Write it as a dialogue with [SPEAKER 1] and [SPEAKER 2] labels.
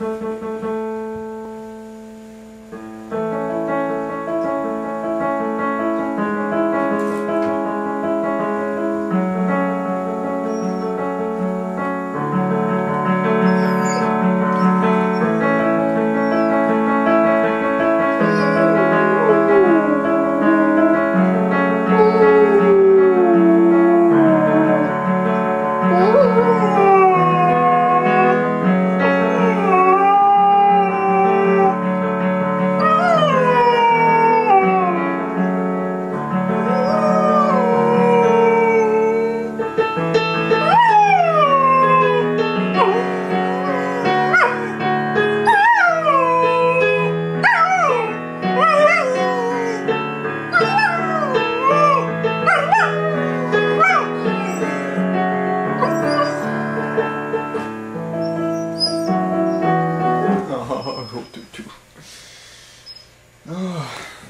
[SPEAKER 1] Oh, To too. Oh.